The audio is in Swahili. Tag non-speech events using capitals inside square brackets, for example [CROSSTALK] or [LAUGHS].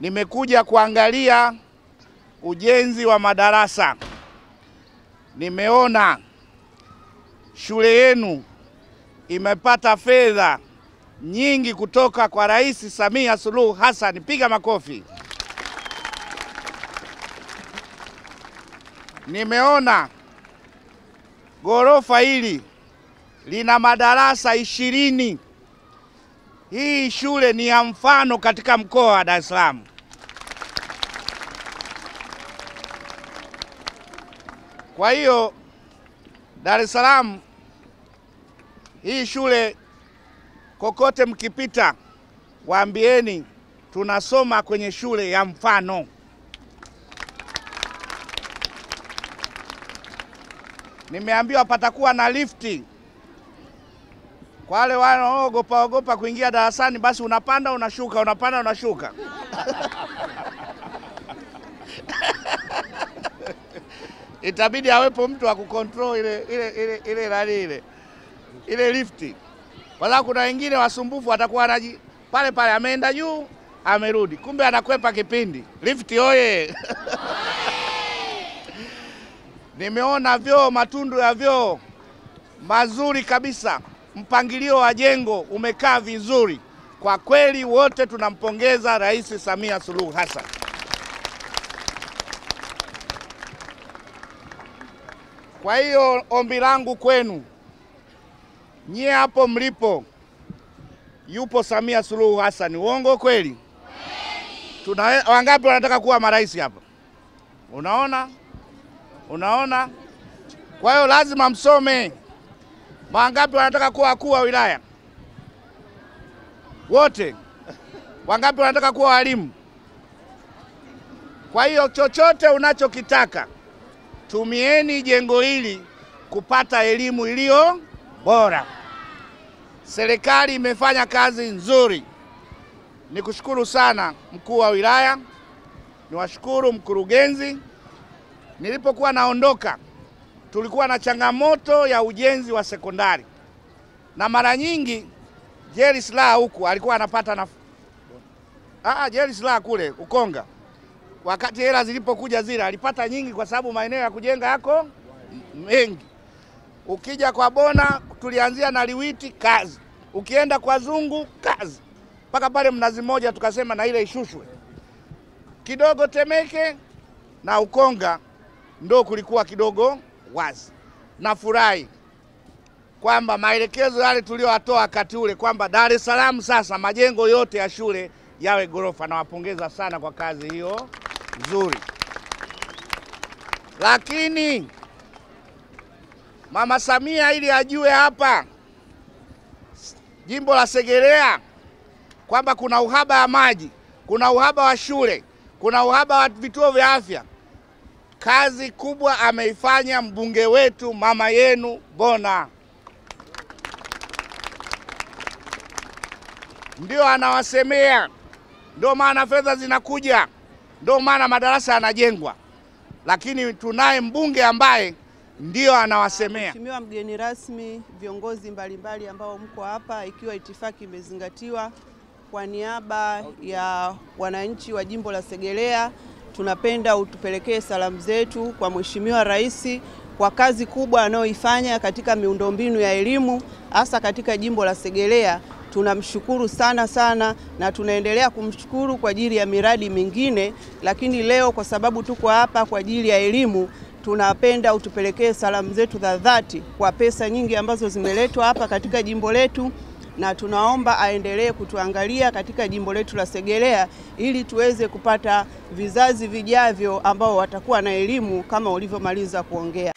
Nimekuja kuangalia ujenzi wa madarasa. Nimeona shule yenu imepata fedha nyingi kutoka kwa Rais Samia Suluhu Hassan. Piga makofi. Nimeona ghorofa hili lina madarasa ishirini. Hii shule ni ya mfano katika mkoa wa Dar es Salaam. Kwa hiyo Dar es Salaam, hii shule kokote mkipita, waambieni tunasoma kwenye shule ya mfano. Nimeambiwa patakuwa na lifti kwa wale wanaogopa ogopa kuingia darasani, basi unapanda unashuka, unapanda unashuka. [LAUGHS] Itabidi awepo mtu wa kucontrol ile ile ile ile nani ile ile lifti, kwa sababu kuna wengine wasumbufu watakuwa anaji pale pale, ameenda juu amerudi, kumbe anakwepa kipindi. Lifti oye! [LAUGHS] Nimeona vyoo, matundu ya vyoo mazuri kabisa, mpangilio wa jengo umekaa vizuri. Kwa kweli wote tunampongeza Rais Samia Suluhu Hassan. Kwa hiyo ombi langu kwenu nyie hapo mlipo, yupo Samia Suluhu Hassan, uongo kweli? Tuna wangapi wanataka kuwa marais hapa? Unaona, unaona. Kwa hiyo lazima msome. Wangapi wanataka kuwa wakuu wa wilaya? Wote. Wangapi wanataka kuwa walimu? Kwa hiyo chochote unachokitaka tumieni jengo hili kupata elimu iliyo bora. Serikali imefanya kazi nzuri. Nikushukuru sana mkuu wa wilaya, niwashukuru mkurugenzi. Nilipokuwa naondoka, tulikuwa na changamoto ya ujenzi wa sekondari, na mara nyingi Jerry Silaa huku alikuwa anapata na ah, Jerry Silaa kule Ukonga wakati hela zilipokuja zile alipata nyingi, kwa sababu maeneo ya kujenga yako mengi. Ukija kwa Bona tulianzia na Liwiti kazi, ukienda kwa Zungu kazi, mpaka pale Mnazi Mmoja tukasema na ile ishushwe kidogo. Temeke na Ukonga ndo kulikuwa kidogo wazi. Nafurahi kwamba maelekezo yale tuliyoyatoa wakati ule kwamba Dar es Salaam sasa majengo yote ya shule yawe ghorofa. Nawapongeza sana kwa kazi hiyo nzuri, lakini Mama Samia ili ajue hapa jimbo la Segerea kwamba kuna uhaba wa maji, kuna uhaba wa shule, kuna uhaba wa vituo vya afya. Kazi kubwa ameifanya mbunge wetu mama yenu Bona, ndio anawasemea, ndio maana fedha zinakuja. Ndio maana madarasa yanajengwa, lakini tunaye mbunge ambaye ndio anawasemea. Mheshimiwa mgeni rasmi, viongozi mbalimbali ambao mko hapa, ikiwa itifaki imezingatiwa, kwa niaba ya wananchi wa jimbo la Segerea, tunapenda utupelekee salamu zetu kwa Mheshimiwa Rais kwa kazi kubwa anayoifanya katika miundombinu ya elimu hasa katika jimbo la Segerea. Tunamshukuru sana sana na tunaendelea kumshukuru kwa ajili ya miradi mingine, lakini leo kwa sababu tuko hapa kwa ajili ya elimu, tunapenda utupelekee salamu zetu za dhati kwa pesa nyingi ambazo zimeletwa hapa katika jimbo letu, na tunaomba aendelee kutuangalia katika jimbo letu la Segerea ili tuweze kupata vizazi vijavyo ambao watakuwa na elimu kama ulivyomaliza kuongea.